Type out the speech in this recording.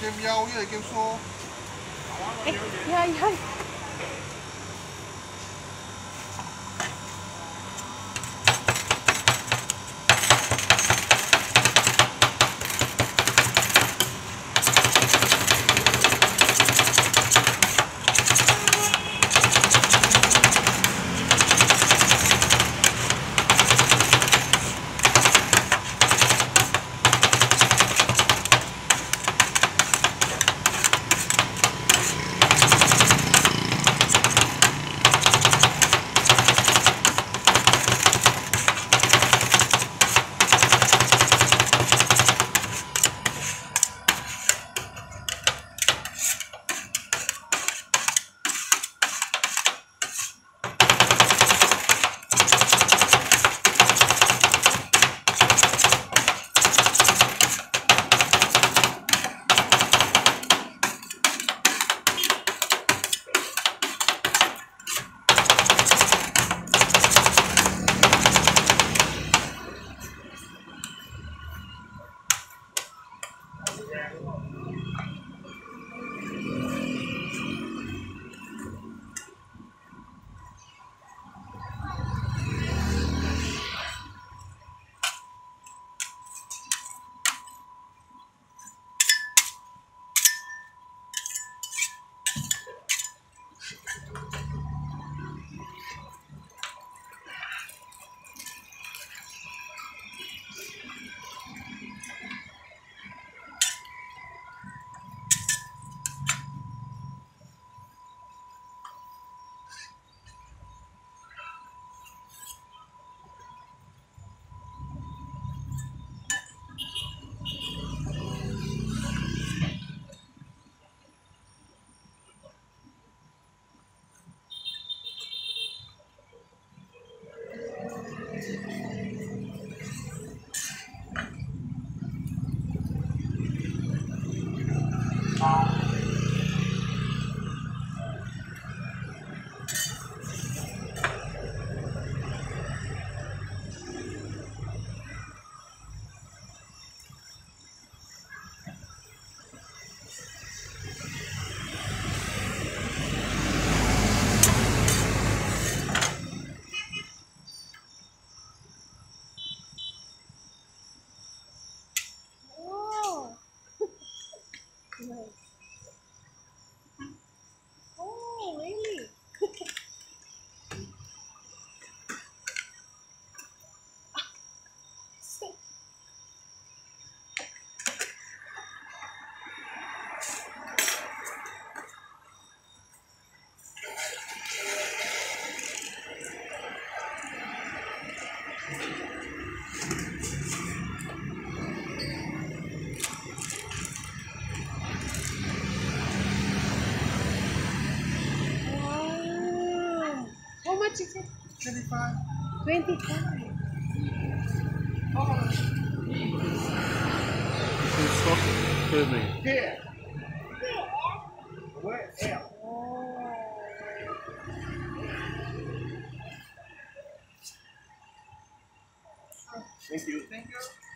兼邀約兼说。哎呀呀 Yeah. Much is it? 25. 25. Stop filming. Here. Oh. Thank you. Thank you.